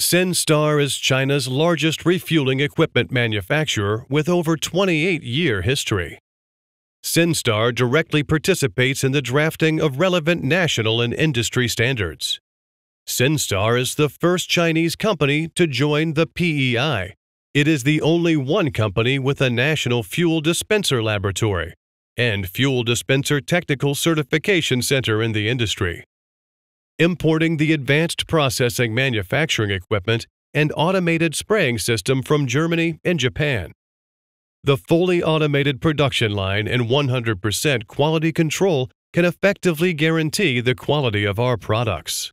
Censtar is China's largest refueling equipment manufacturer with over 28 year history. Censtar directly participates in the drafting of relevant national and industry standards. Censtar is the first Chinese company to join the PEI. It is the only one company with a national fuel dispenser laboratory and fuel dispenser technical certification center in the industry importing the advanced processing manufacturing equipment and automated spraying system from Germany and Japan. The fully automated production line and 100% quality control can effectively guarantee the quality of our products.